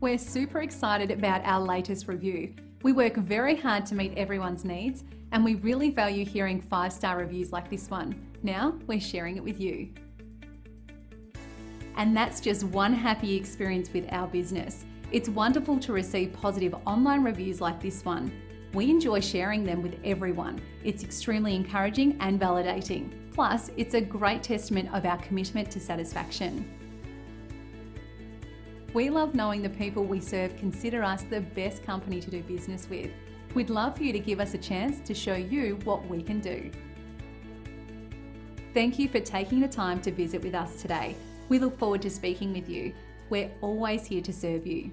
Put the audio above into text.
We're super excited about our latest review. We work very hard to meet everyone's needs, and we really value hearing five star reviews like this one. Now we're sharing it with you. And that's just one happy experience with our business. It's wonderful to receive positive online reviews like this one. We enjoy sharing them with everyone. It's extremely encouraging and validating. Plus, it's a great testament of our commitment to satisfaction. We love knowing the people we serve consider us the best company to do business with. We'd love for you to give us a chance to show you what we can do. Thank you for taking the time to visit with us today. We look forward to speaking with you. We're always here to serve you.